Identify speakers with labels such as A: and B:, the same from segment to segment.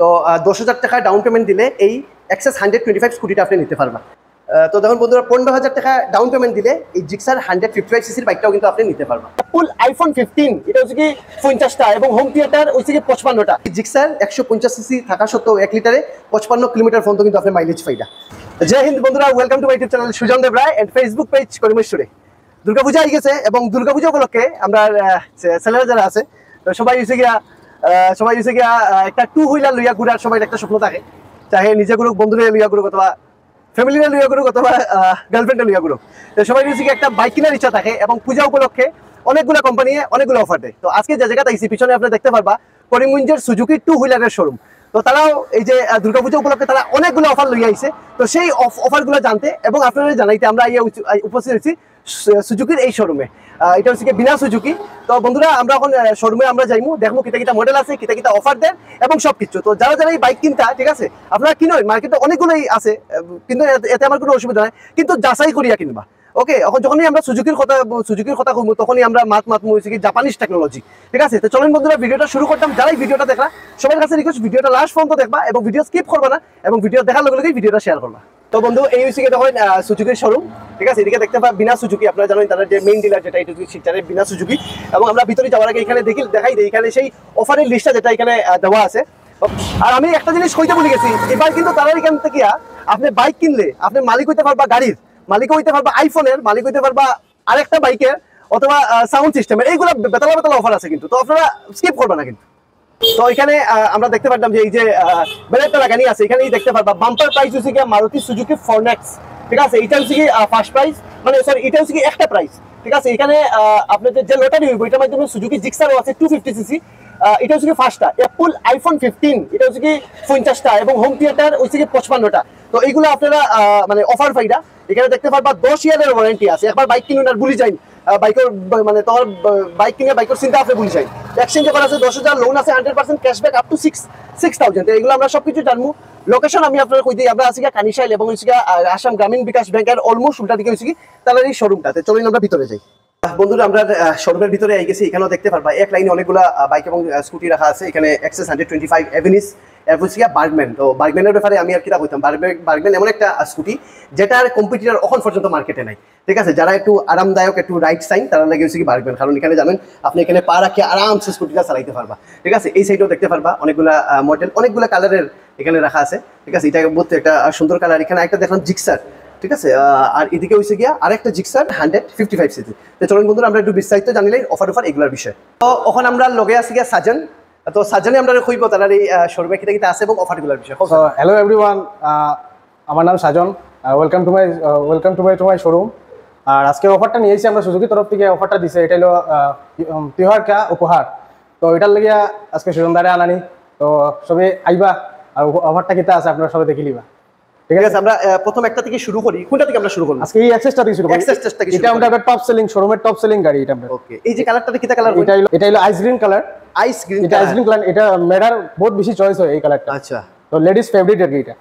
A: তো দশ হাজার টাকা ডাউন পেমেন্ট দিলে এই এক্সেস হান্ড্রেড টোয়েন্টি ফাইভ স্কুটিটা আপনি নিতে পারবেন। তো দেখুন বন্ধুরা পনেরো হাজার টাকা ডাউন পেমেন্ট দিলে এই জিক্সার হান্ড্রেড ফিফটি ফাইভ সিসির বাইকটাও কিন্তু আপনি নিতে পারবেন। ফুল আইফোন ফিফটিন এটা হচ্ছে কি পঞ্চাশটা এবং হোম থিয়েটার হচ্ছে কি পঁচপান্নটা। জিক্সার একশো পঞ্চাশ সিসি থাকা সত্ত্বেও এক লিটারে পঁচপান্ন কিলোমিটার পর্যন্ত কিন্তু আপনি মাইলেজ পাইটা জয় হিন্দ বন্ধুরা welcome to my YouTube channel Sujan Deb Roy and Facebook page করিমেশ্বরে Durga Puja আই গেছে এবং দুর্গাপূজা উপলক্ষে আমরা ছেলেরা যারা আছে তো সবাই হচ্ছে গিয়া সবাই হচ্ছে গিয়া একটা টু হুইলার লইয়া ঘুরার সবাই একটা স্বপ্ন থাকে। চাহে নিজে করুক বন্ধুরে লইয়া করুক অথবা ফ্যামিলিরে লইয়া করুক অথবা গার্লফ্রেন্ডে লইয়া করুক তো সবাই হচ্ছে একটা বাইক কেনার ইচ্ছা থাকে এবং পূজা উপলক্ষে অনেকগুলো কোম্পানি অনেকগুলো অফার দেয়। তো আজকে যে জায়গাতে আইসি পিছনে আপনি দেখতে পারবা, করিমগঞ্জের সুজুকি টু হুইলারের শোরুম তো তারাও এই যে দুর্গাপূজা উপলক্ষে তারা অনেকগুলো অফার লইয়া আইছে। তো সেই অফারগুলো জানতে এবং আপনাদের জানাইতে আমরা উপস্থিত হয়েছি। সুজুকির এই শোরুমে এটা হচ্ছে বিনা সুজুকি। তো বন্ধুরা, আমরা এখন শোরুমে আমরা যাইমু দেখব কিতা কিতা মডেল আছে, কিতা কিতা অফার দেন, এবং সবকিছু। তো যারা যারা এই বাইক কিনতা, ঠিক আছে, আপনারা কিনোই মার্কেটে অনেকগুলোই আছে কিন্তু এতে- আমার কোনো অসুবিধা নাই, কিন্তু যাচাই করিয়া কিনবা। ওকে এখন যখনই আমরা সুজুকির কথা সুজুকির কথা কমু তখনই আমরা মাত মাত হয়েছে কি জাপানিজ টেকনোলজি ঠিক আছে? তো চলেন বন্ধুরা ভিডিওটা শুরু করতাম যারাই ভিডিওটা দেখা সবার কাছে রিকোয়েস্ট ভিডিওটা লাস্ট পর্যন্ত দেখবা, এবং ভিডিও স্কিপ করবা না, এবং ভিডিও দেখার লগে লগে ভিডিওটা শেয়ার করবা। তো বন্ধু, এই হচ্ছে কি তখন সুজুকির শোরুম ঠিক আছে? এদিকে দেখতে পাবা বিনা সুজুকি, আপনারা জানেন তাদের যে মেইন ডিলার যেটা এটা শিলচরের বিনা সুজুকি। এবং আমরা ভিতরে যাওয়ার আগে এখানে দেখি, দেখাই দিই, এখানে সেই অফারের লিস্টটা যেটা এখানে দেওয়া আছে। আর আমি একটা জিনিস কইতে ভুলে গেছি, এবার কিন্তু তারা এখান থেকে আপনি বাইক কিনলে, আপনি মালিক হইতে পারবা গাড়ির, মালিক হইতে পারবা আইফোনের মালিক হইতে পারবা আরেকটা বাইকের অথবা সাউন্ড সিস্টেমের এইগুলো বেতালা বেতলা অফার আছে কিন্তু। তো আপনারা স্কিপ করবে না কিন্তু। তো এখানে আমরা দেখতে পারতাম যে এই যে বেলেটটা লাগানি আছে, এখানেই দেখতে পারবা। বাম্পার প্রাইস হচ্ছে মারুতি সুজুকি ঠিক আছে? হচ্ছে কি ফার্স্ট প্রাইস মানে স্যার এটা হচ্ছে কি একটা প্রাইস ঠিক আছে? এখানে আপনাদের যে লটারি হইব, এটার মাধ্যমে সুজুকি জিক্সারও আছে টু ফিফটি সিসি এটা হচ্ছে কি ফার্স্টটা অ্যাপল আইফোন ফিফটিন এটা হচ্ছে কি পঞ্চাশটা, এবং হোম থিয়েটার হচ্ছে কি পঁচপান্নটা। তো এইগুলো আপনারা মানে অফার পাইরা, এখানে দেখতে পারবা, দশ ইয়ারের ওয়ারেন্টি আছে। একবার বাইক কিনুন আর ভুলি বাইকের মানে তোমার বাইক কিনে বাইকের চিন্তা আছে বুঝি চাই এক্সচেঞ্জ করা আছে দশ হাজার লোন আছে hundred percent cashback up to six six thousand এগুলো আমরা সবকিছু জানব। লোকেশন আমি আপনার কই দিই, আমরা আছি কানিশাইল এবং আসাম গ্রামীণ বিকাশ ব্যাংকের অলমোস্ট উল্টা দিকে হয়েছি তাদের এই শোরুমটাতে চলুন আমরা ভিতরে যাই। বন্ধুরা, আমরা শোরুমের ভিতরে আই গেছি, এখানেও দেখতে পারবা, এক লাইনে অনেকগুলো বাইক এবং স্কুটি রাখা আছে, এখানে Access hundred twenty five Avenis গিয়া বার্গম্যান তো বার্গম্যানের ব্যাপারে আমি আর কিটা কইতাম বার্গম্যান এমন একটা স্কুটি যেটার কম্পিটিটর এখন পর্যন্ত মার্কেটে নাই। ঠিক আছে? যারা একটু আরামদায়ক, একটু রাইট সাইন তারা লাগে হচ্ছে কি বার্গম্যান কারণ এখানে জানেন, আপনি এখানে পা রাখে আরামসে স্কুটিটা চালাইতে পারবা। ঠিক আছে? এই সাইডেও দেখতে পারবা, অনেকগুলা মডেল অনেকগুলা কালারের এখানে রাখা আছে। ঠিক আছে? এটা বলতে একটা সুন্দর কালার এখানে একটা দেখলাম জিক্সার ঠিক আছে? আর এদিকে হয়েছে গিয়া আরেকটা Gixxer hundred fifty five cc তো চলুন বন্ধুরা আমরা একটু বিস্তারিত জানিলে অফার অফার এগুলোর বিষয়। তো ওখানে আমরা লগে আছি গিয়া সাজন। তো সাজনে আমরা কইব তারা এই শোরুমে কিটা কিটা আছে এবং অফারগুলোর বিষয়।
B: Everyone, uh, আমার নাম Sajan. Welcome to my welcome to my to my showroom আর আজকের অফারটা নিয়েছি আমরা সুজুকি তরফ থেকে অফারটা দিছে। এটা হলো তিহার কা উপহার। তো এটার লেগে আজকে সুজনদারে আনানি। তো সবে আইবা আর অফারটা কিতা আছে আপনারা সবাই দেখে লিবা ঠিক আছে?
A: আমরা প্রথম একটা থেকে শুরু করি। কোনটা থেকে আমরা শুরু করব?
B: আজকে এই শুরু
A: থেকে
B: এটা টপ সেলিং শোরুমের টপ সেলিং গাড়ি এটা
A: ওকে এই যে কালারটা কালার
B: এটা হলো এটা হলো ice green colour
A: ice green
B: এটা আইস গ্রিন কালার এটা মেডার বহুত বেশি চয়েস হয় এই কালারটা
A: আচ্ছা।
B: তো লেডিস ফেভারিট আর এটা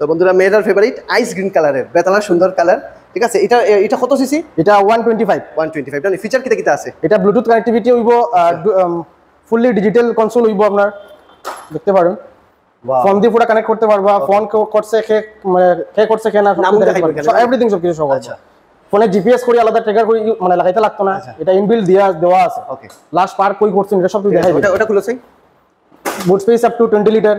A: তো বন্ধুরা মেয়েদের ফেভারিট আইস গ্রিন কালারের বেতালা সুন্দর কালার ঠিক আছে এটা এটা কত সিসি
B: এটা one twenty five
A: one twenty five feature কিটা কিটা আছে?
B: এটা ব্লুটুথ কানেক্টিভিটি হইব ফুললি ডিজিটাল কনসোল হইব আপনার। দেখতে পারেন. ফোন দিয়ে পুরো কানেক্ট করতে পারবা ফোন করছে খে মানে খে করছে
A: নাম দেখাইবে
B: এভরিথিং সব কিছু সব
A: আচ্ছা।
B: ফোনে জিপিএস করে আলাদা ট্র্যাকার করে মানে লাগাইতে লাগতো না। এটা ইনবিল্ড দেওয়া দেওয়া আছে।
A: ওকে
B: লাস্ট পার কই করছেন এটা সব কিছু দেখাই
A: ওটা ওটা খুলেছে
B: boot space up to 20 litre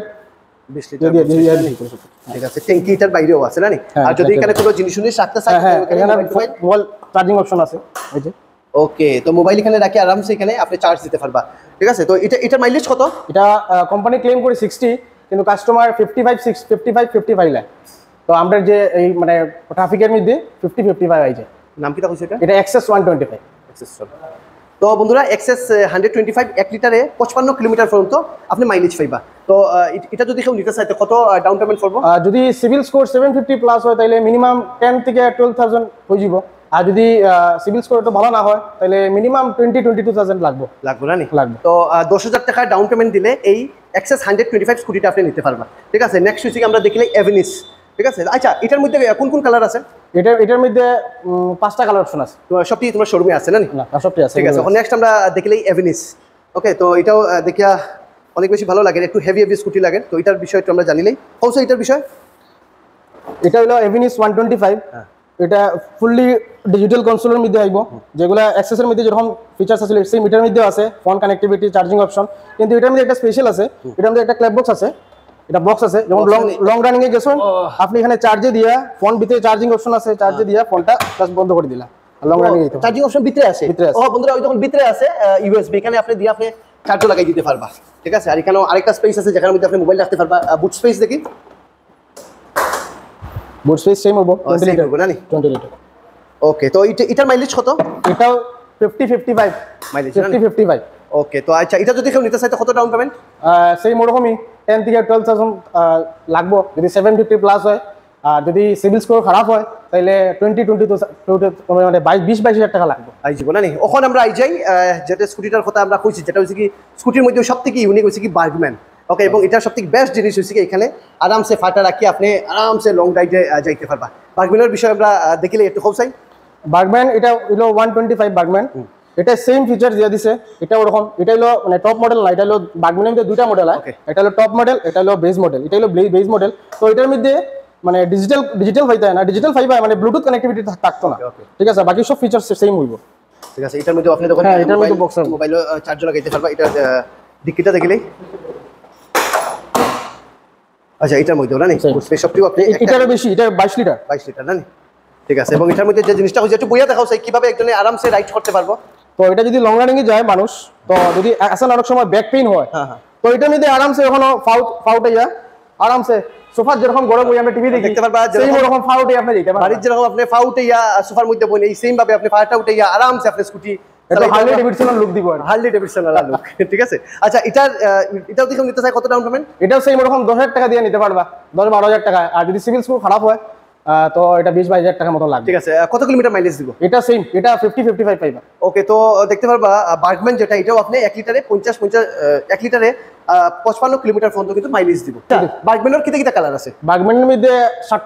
A: ঠিক আছে ট্যাঙ্কি এটার বাইরেও আছে না নি?
B: হ্যাঁ,
A: আর যদি এখানে কোনো জিনিস উনিশ রাখতে চাই
B: হ্যাঁ হ্যাঁ এখানে ওয়াল চার্জিং অপশন আছে। এই যে।
A: ওকে তো মোবাইল এখানে রাখি আরামসে এখানে আপনি চার্জ দিতে পারবা। ঠিক আছে তো এটা এটার মাইলেজ কত?
B: এটা কোম্পানি ক্লেম করে সিক্সটি কিন্তু customer fifty five six fifty five fifty five lakh তো আমরা যে এই মানে ট্রাফিকের মধ্যে ফিফটি ফিফটি ফাইভ আইছে।
A: নাম কিটা হচ্ছে এটা
B: এটা Access one twenty five
A: Access তো বন্ধুরা এক্সেস হান্ড্রেড টোয়েন্টি ফাইভ এক লিটারে পঁচপান্ন কিলোমিটার পর্যন্ত আপনি মাইলেজ পাইবা। তো এটা যদি কেউ নিতে চাই কত ডাউন পেমেন্ট করব?
B: যদি CIBIL score seven fifty plus হয় তাহলে মিনিমাম টেন থেকে টুয়েলভ থাউজেন্ড হয়ে যাব আর যদি সিভিল স্কোর একটু ভালো না হয় তাহলে minimum twenty twenty two thousand লাগবে।
A: লাগবে না
B: লাগবে।
A: তো দশ হাজার টাকা ডাউন পেমেন্ট দিলে এই এক্সেস হান্ড্রেড টোয়েন্টি ফাইভ স্কুটিটা আপনি নিতে পারবেন। ঠিক আছে? নেক্সট হচ্ছে আমরা দেখলে এভিনিস ঠিক আছে? আচ্ছা এটার মধ্যে কোন কোন কালার আছে?
B: এটা এটার মধ্যে পাঁচটা কালার অপশন আছে।
A: তোমার সবটি তোমার শোরুমে আছে না নি?
B: সবটি আছে।
A: ঠিক আছে এখন নেক্সট আমরা দেখলেই এভিনিস ওকে তো এটাও দেখিয়া অনেক বেশি ভালো লাগে একটু হেভি হেভি স্কুটি লাগে। তো এটার বিষয় একটু আমরা জানিলেই অবশ্যই এটার বিষয়?
B: এটা হলো এভিনিস ওয়ান টোয়েন্টি ফাইভ
A: হ্যাঁ।
B: এটা ফুললি ডিজিটাল কনসোলের মধ্যে আইব। যেগুলো অ্যাক্সেসের মধ্যে যেরকম ফিচার্স আছে সেম এটার মধ্যেও আছে ফোন কানেক্টিভিটি চার্জিং অপশন কিন্তু এটার মধ্যে একটা স্পেশাল আছে এটার মধ্যে একটা ক্ল্যাপ বক্স আছে এটা বক্স আছে যেমন লং লং রানিং এ গেছেন আপনি এখানে চার্জে দিয়া ফোন ভিতরে চার্জিং অপশন আছে চার্জে দিয়া ফোনটা জাস্ট বন্ধ করে দিলা লং রানিং এ
A: চার্জিং অপশন ভিতরে আছে
B: ভিতরে আছে।
A: ও বন্ধুরা ওই যখন ভিতরে আছে ইউএসবি এখানে আপনি দিয়ে আপনি চার্জও লাগাই দিতে পারবা। ঠিক আছে? আর এখানেও আরেকটা স্পেস আছে যেখানের মধ্যে আপনি মোবাইল রাখতে পারবা। বুট স্পেস দেখি।
B: বুট স্পেস সেম হব
A: ও, same হব, না নি?
B: 20 লিটার
A: ওকে তো এটা এটার মাইলেজ কত
B: এটাও 50 55
A: মাইলেজ
B: 50 55
A: ওকে তো আচ্ছা এটা যদি কেউ নিতে চাই তো কত ডাউন পেমেন্ট
B: সেই ওরকমই টেন থেকে টুয়েলভ থাউজেন্ড লাগবো যদি সেভেন ফিফটি প্লাস হয় আর যদি সিভিল স্কোর খারাপ হয় তাহলে টোয়েন্টি টোয়েন্টি মানে বাইশ বিশ বাইশ হাজার টাকা লাগবে
A: আই যাব না নি ওখানে আমরা আই যাই যেটা স্কুটিটার কথা আমরা কইছি যেটা হচ্ছে কি স্কুটির মধ্যে সব থেকে ইউনিক হচ্ছে কি বার্গম্যান ওকে এবং এটা সব থেকে বেস্ট জিনিস হচ্ছে কি এখানে আরামসে ফাটা রাখি আপনি আরামসে লং রাইডে যাইতে পারবা। বার্গম্যানের বিষয়ে আমরা দেখিলে একটু খুব চাই।
B: বার্গম্যান এটা হলো ওয়ান টোয়েন্টি ফাইভ বার্গম্যান এটা সেম ফিচার দিয়ে দিছে এটা ওরকম এটা হলো মানে টপ মডেল না এটা হলো বার্গম্যানের মধ্যে দুইটা মডেল হয়?
A: Okay.
B: এটা হলো টপ মডেল এটা হলো বেস মডেল এটা হলো বেস মডেল তো এটার মধ্যে মানে ডিজিটাল ডিজিটাল ফাইভ না ডিজিটাল ফাইভ মানে ব্লুটুথ কানেক্টিভিটি থাকতো না. ঠিক আছে বাকি সব ফিচার সেম হইব।
A: ঠিক আছে এটার মধ্যে আপনি যখন
B: হ্যাঁ, এটার মধ্যে
A: মোবাইল চার্জ লাগাইতে পারবা এটা ডিক্কিটা দেখিলেই। আচ্ছা এটার মধ্যে না
B: Same.
A: সবটিও আপনি
B: এটারও বেশি এটা বাইশ লিটার
A: বাইশ লিটার না? ঠিক আছে এবং এটার মধ্যে যে জিনিসটা হচ্ছে একটু বইয়া দেখাও চাই কীভাবে একজনে আরামসে রাইড করতে পারব
B: তো এটা যদি লং রানিং এ যায় মানুষ তো যদি আসলে অনেক সময় ব্যাক পেইন হয়
A: হ্যাঁ, হ্যাঁ।
B: তো এটার মধ্যে আরামসে এখনও ফাউট ফাউটে যা আরামসে সোফার যেরকম গরম হই আমরা টিভি দেখি
A: দেখতে পারবা,
B: সেই
A: যেরকম-
B: রকম ফাউটে আপনি দিতে পারবেন
A: বাড়ির যেরকম আপনি ফা উঠাইয়া সোফার মধ্যে বই এই সেম ভাবে আপনি ফাটা উঠাইয়া আরামসে আপনি স্কুটি
B: এটা হার্লি ডেভিডসনের লুক দিব আর
A: হার্লি লোক ঠিক আছে? আচ্ছা আহ, এটাও নিতে চাই কত ডাউন পেমেন্ট
B: এটাও সেই দশ হাজার টাকা দিয়ে নিতে পারবা। দশ বারো হাজার টাকা। আর যদি সিভিল স্কোর খারাপ হয় তো এটা বিশ বাইশ হাজার টাকা মতো লাগবে।
A: ঠিক আছে কত কিলোমিটার মাইলেজ দিব?
B: এটা সেম এটা ফিফটি ফিফটি ফাইভ পাইবা।
A: ওকে তো দেখতে পারবা বার্গম্যান যেটা এটাও আপনি এক লিটারে পঞ্চাশ পঞ্চাশ এক লিটারে পঁচপান্ন কিলোমিটার পর্যন্ত কিন্তু মাইলেজ দিব। বার্গম্যানের কিতে কিতা কালার আছে?
B: মধ্যে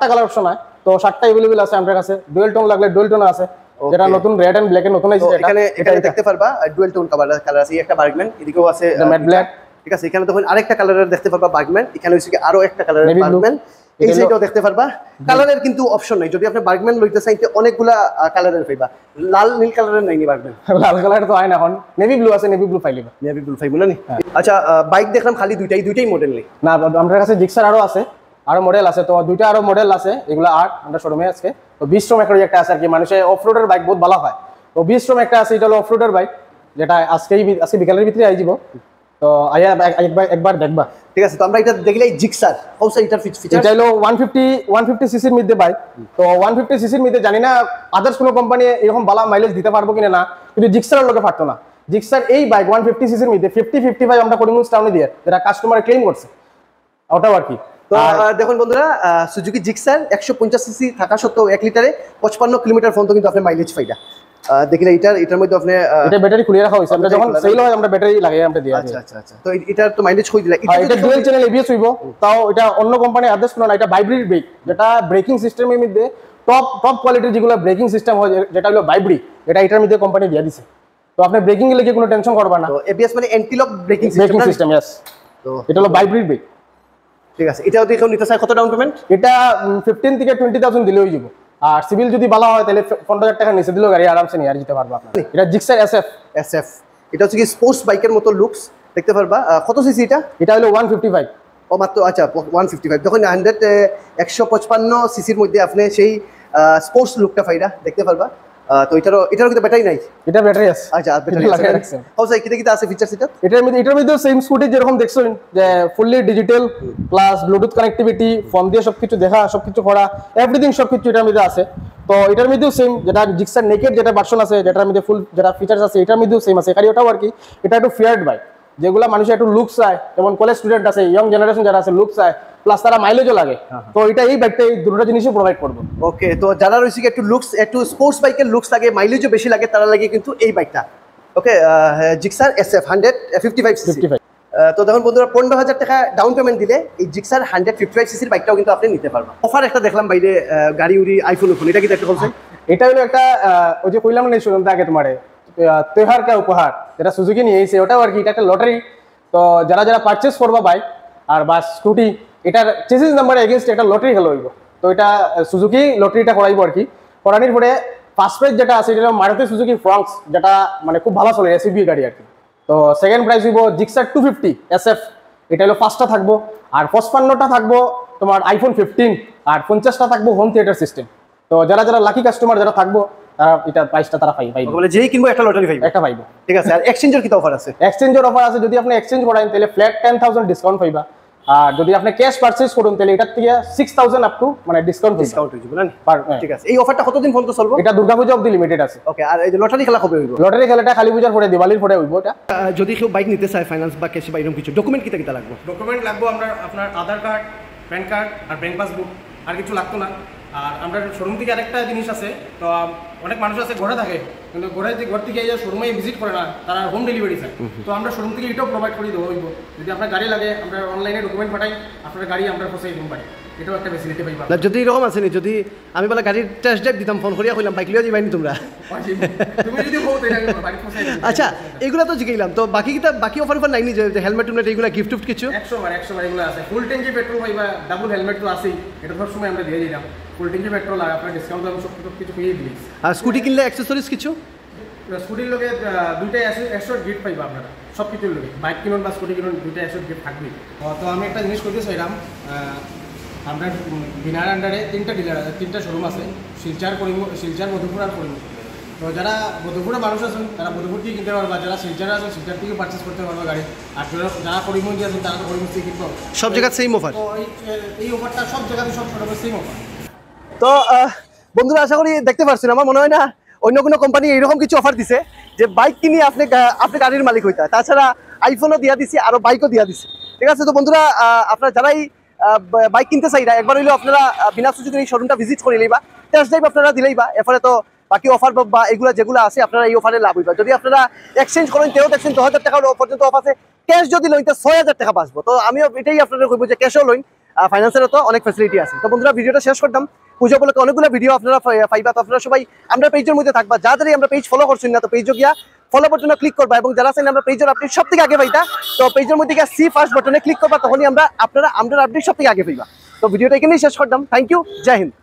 B: কালার অপশন হয়। তো এভেলেবেল আছে আমাদের কাছে। ডুয়েল টোন লাগলে ডুয়েল টোন আছে। যেটা নতুন রেড এন্ড ব্ল্যাক এর নতুন আছে
A: এখানে
B: এটা
A: এখানে
B: এটা।
A: দেখতে পারবা ডুয়েল টোন কালার কালার আছে একটা বার্গম্যান এদিকেও আছে আহ,
B: matte
A: ঠিক আছে এখানে তখন আরেকটা কালারের দেখতে পারবা বার্গম্যান এখানে হচ্ছে কি আরও একটা কালারের বার্গম্যান এই সাইডেও দেখতে পারবা। কালারের কিন্তু অপশন নাই যদি আপনি বার্গম্যান লইতে চাই অনেকগুলা কালারের পাইবা। লাল নীল কালারের নাইনি বার্গম্যান
B: লাল কালার তো হয় না এখন। নেভি ব্লু আছে নেভি ব্লু পাইলিবা
A: নেভি ব্লু পাইবো না নি? আচ্ছা বাইক দেখলাম খালি দুইটাই দুইটাই মডেল নেই।
B: না আমাদের কাছে জিক্সার আরও আছে। আরও মডেল আছে তো দুইটা আরও মডেল আছে এগুলো আট আমরা শোরুমে আজকে। তো বিশ রোম একটা একটা আছে আর কি মানুষের অফ রোডের বাইক বহুত ভালো হয়। তো বিশ রোম একটা আছে এটা হলো অফ রোডের বাইক যেটা আজকেই আজকে বিকালের ভিতরে আই যাব তো একবার একবার দেখবা।
A: ঠিক আছে তো আমরা এটা দেখলে জিক্সার। হাউস এটার ফিচার
B: এটা হলো ওয়ান ফিফটি ওয়ান ফিফটি সিসির মধ্যে বাইক তো ওয়ান ফিফটি সিসির মধ্যে জানি না আদার্স কোনো কোম্পানি এরকম ভালো মাইলেজ দিতে পারব কিনা না কিন্তু জিক্সারের লোকে পারতো না। জিক্সার এই বাইক ওয়ান ফিফটি সিসির মধ্যে ফিফটি ফিফটি ফাইভ আমরা করিমগঞ্জ টাউনে দিয়ে যেটা কাস্টমার ক্লেম করছে। ওটাও আর কি।
A: তো দেখুন বন্ধুরা সুজুকি জিক্সার একশো পঞ্চাশ সিসি থাকা সত্ত্বেও এক লিটারে পঁচপান্ন কিলোমিটার পর্যন্ত কিন্তু আপনি মাইলেজ পাইটা দেখিলে এটার এটার মধ্যে আপনি
B: এটা ব্যাটারি খুলিয়ে রাখা হয়েছে। আমরা যখন সেল হয় আমরা ব্যাটারি লাগাই আমরা
A: আচ্ছা আচ্ছা আচ্ছা। তো এটার তো মাইলেজ কই দিলা?
B: হ্যাঁ
A: এটা
B: ডুয়েল চ্যানেল এবিএস হইব তাও এটা অন্য কোম্পানি আদার্স কোনো না এটা ভাইব্রিড ব্রেক যেটা ব্রেকিং সিস্টেমের মধ্যে টপ টপ কোয়ালিটির যেগুলো ব্রেকিং সিস্টেম হয় যেটা হলো ভাইব্রি এটা এটার মধ্যে কোম্পানি দিয়ে দিছে। তো আপনি ব্রেকিং এর লেগে কোনো টেনশন করবা না।
A: তো এবিএস মানে antilock braking
B: braking
A: system
B: system yes
A: তো
B: এটা হলো ভাইব্রিড ব্রেক
A: ঠিক আছে এটাও দেখে নিতে চাই। কত ডাউন পেমেন্ট
B: এটা ফিফটিন থেকে টোয়েন্টি থাউজেন্ড দিলে হয়ে যাব। আর সিভিল যদি ভালো হয় তাহলে পনেরো হাজার টাকা নিচে দিলেও গাড়ি আরামসে নিয়ে আর যেতে পারব আপনার। এটা জিক্সার এস এফ
A: এসএফ এটা হচ্ছে কি স্পোর্টস বাইকের মতো লুকস দেখতে পারবা। কত সিসি এটা?
B: এটা হলো ওয়ান ফিফটি ফাইভ
A: ও মাত্র আচ্ছা ওয়ান ফিফটি ফাইভ যখন হান্ড্রেড একশো পঁচপান্ন সিসির মধ্যে আপনি সেই স্পোর্টস লুকটা পাইরা দেখতে পারবা। তো এটারও এটারও কিন্তু ব্যাটারি নাই?
B: এটা ব্যাটারি আছে।
A: আচ্ছা ব্যাটারি। কিতে কিতে আছে। ফিচার এটা
B: এটার? মধ্যে এটার মধ্যে সেম স্কুটি যেরকম দেখছেন যে fully digital plus Bluetooth connectivity phone দিয়ে সবকিছু দেখা সবকিছু করা এভরিথিং সবকিছু এটার মধ্যে আছে। তো এটার মধ্যেও সেম যেটা জিক্সার নেকের যেটা ভার্সন আছে যেটার মধ্যে ফুল যেটা ফিচার্স আছে এটার মধ্যেও সেম আছে। খালি ওটাও আর কি এটা একটু ফেয়ার্ড বাইক যেগুলা মানুষের একটু লুক চায় যেমন কলেজ স্টুডেন্ট আছে ইয়ং জেনারেশন যারা আছে লুক চায় প্লাস তারা মাইলেজও লাগে। তো এটা এই বাইকটা এই দুটো জিনিসও প্রোভাইড করব।
A: ওকে তো যারা রয়েছে একটু লুকস একটু স্পোর্টস বাইকের লুকস লাগে মাইলেজও বেশি লাগে তারা লাগে কিন্তু এই বাইকটা okay Gixxer S F hundred fifty five cc
B: 55
A: তো দেখুন বন্ধুরা পনেরো হাজার টাকা ডাউন পেমেন্ট দিলে এই জিক্সার হান্ড্রেড ফিফটি ফাইভ সিসির বাইকটাও কিন্তু আপনি নিতে পারবেন। অফার একটা দেখলাম বাইরে গাড়ি উড়ি আইফোন উফোন এটা কিন্তু একটা বলছেন?
B: এটা হলো একটা ওই যে কইলাম না শুনুন আগে তোমার তেহার কা উপহার, যেটা সুজুকি নিয়ে এসে ওটাও আর কি, এটা একটা লটারি তো যারা যারা পারচেস করবা বাইক আর বা স্কুটি এটার চেসিস নাম্বার এগেনস্ট একটা লটারি খেলা হইব। তো এটা সুজুকি লটারিটা করাইব আর কি। করানির পরে ফার্স্ট প্রাইজ যেটা আছে এটা মারুতি সুজুকি ফ্রংস যেটা মানে খুব ভালো চলে এসিবি গাড়ি আর কি। তো সেকেন্ড প্রাইজ হইব Gixxer two fifty S F এটা হলো ফার্স্টটা থাকব। আর পঁচপান্নটা থাকব তোমার আইফোন ফিফটিন আর পঞ্চাশটা থাকব হোম থিয়েটার সিস্টেম তো যারা যারা লাকি কাস্টমার যারা থাকব তারা এটা প্রাইসটা তারা পাই পাইব।
A: বলে যেই কিনবো একটা লটারি পাইবে।
B: একটা পাইব।
A: ঠিক আছে আর এক্সচেঞ্জের কি অফার আছে?
B: এক্সচেঞ্জের অফার আছে যদি আপনি এক্সচেঞ্জ করেন তাহলে ফ্ল্যাট টেন থাউজেন্ড ডিসকাউন্ট পাইবা। আর যদি আপনি ক্যাশ পারচেজ করুন তাহলে এটার থেকে সিক্স থাউজেন্ড আপ টু মানে ডিসকাউন্ট
A: ডিসকাউন্ট হয়ে যাবে না
B: পার-।
A: ঠিক আছে এই অফারটা কতদিন পর্যন্ত চলবো?
B: এটা দুর্গাপূজা অব্দি লিমিটেড আছে।
A: ওকে আর এই যে লটারি খেলা কবে হইব?
B: লটারি খেলাটা কালী পূজার পরে দিওয়ালির পরে হইব এটা।
A: যদি কেউ বাইক নিতে চায় ফাইন্যান্স বা ক্যাশ বা এরকম কিছু ডকুমেন্ট কিতা কিতা লাগবে?
B: ডকুমেন্ট লাগবো আমরা আপনার আধার কার্ড প্যান কার্ড আর ব্যাংক পাসবুক আর কিছু লাগতো না। আর আমরা শোরুম থেকে আরেকটা জিনিস আছে তো অনেক মানুষ আছে ঘরে থাকে কিন্তু ঘরে যে ঘর থেকে যে শোরুমে ভিজিট করে না তারা হোম ডেলিভারি চায়। তো আমরা শোরুম থেকে এটাও প্রোভাইড করে দেবো হইব যদি আপনার গাড়ি লাগে আমরা অনলাইনে ডকুমেন্ট পাঠাই আপনার গাড়ি আমরা পৌঁছে দিতে পারি এটাও একটা ফেসিলিটি পাইবা
A: না যদি এরকম আছে নি যদি আমি বলে গাড়ির টেস্ট ড্রাইভ দিতাম ফোন করিয়া কইলাম বাইক লিয়ে যাবাইনি তোমরা?
B: তুমি যদি।
A: আচ্ছা এগুলা তো জিগাইলাম তো বাকি কিতা বাকি অফার অফার নাইনি যে হেলমেট টেলমেট এগুলা গিফট টিফট কিছু?
B: একশো বার একশো বার এগুলা আছে। ফুল ট্যাঙ্কি পেট্রোল পাইবা ডাবল হেলমেট তো আছেই। এটা সব সময় আমরা দিয়ে দিলাম। ফুল ট্যাঙ্কি পেট্রোল আর আপনার ডিসকাউন্ট সব সব কিছু পেয়ে দিই।
A: আর স্কুটি কিনলে অ্যাক্সেসরিজ কিছু?
B: স্কুটির লগে আহ, দুইটাই একশো গিফট পাইবা আপনারা সব কিছুর লগে। বাইক কিনুন বা স্কুটি কিনুন দুইটা একশো গিফট থাকবে তো আমি একটা জিনিস করতে চাইলাম আমরা বিনার আন্ডারে তিনটা ডিলার আছে তিনটা শোরুম আছে শিলচার করিম শিলচার মধুপুর আর করিম। তো যারা মধুপুরের মানুষ আছেন তারা মধুপুর থেকে কিনতে পারবা যারা শিলচারে আছেন শিলচার থেকে পারচেস করতে পারবা গাড়ি। আর যারা করিমগঞ্জ আছেন তারা তো করিমগঞ্জ থেকে কিনতে।
A: সব জায়গায় সেম অফার
B: তো এই অফারটা সব জায়গাতে সব শোরুমে সেম অফার
A: তো বন্ধুরা, আশা করি দেখতে পারছেন, আমার মনে হয় না অন্য কোনো কোম্পানি এইরকম কিছু অফার দিছে যে বাইক কিনে আপনি আপনি গাড়ির মালিক হইতা। তাছাড়া আইফোনও দিয়া দিছে, আরও বাইকও দিয়া দিছে। ঠিক আছে, তো বন্ধুরা আপনারা যারাই বাইক কিনতে চাইরা একবার হইলেও আপনারা বিনা সুযোগে এই শোরুমটা ভিজিট করে লইবা টেস্ট ড্রাইভ আপনারা দিলেই বা, এরপরে তো বাকি অফার বা এগুলো যেগুলো আছে, আপনারা এই অফারে লাভ হইবা। যদি আপনারা এক্সচেঞ্জ করেন তেও দেখছেন দশ হাজার টাকা পর্যন্ত অফ আছে ক্যাশ যদি লইন তো ছয় হাজার টাকা বাঁচবো। তো আমিও এটাই আপনাদের কইবো যে ক্যাশও লইন ফাইন্যান্সেরও তো অনেক ফ্যাসিলিটি আছে। তো বন্ধুরা, ভিডিওটা শেষ করতাম। পুজো উপলক্ষে অনেকগুলো ভিডিও আপনারা পাই- পাইবা। তো আপনারা সবাই আমরা পেজের মধ্যে থাকবা। যাদেরই আমরা পেজ ফলো করছি না, তো পেজও গিয়া ফলো বাটনে ক্লিক করবা। এবং যারা আছেন, আমরা পেজের আপডেট সব থেকে আগে পাইতা। তো পেজের মধ্যে গিয়ে সি ফার্স্ট বাটনে ক্লিক করবা, তখনই আমরা আপনারা আমরা আপডেট সব থেকে আগে পাইবা। তো ভিডিওটা এখানেই শেষ করতাম। থ্যাংক ইউ জয় হিন্দ।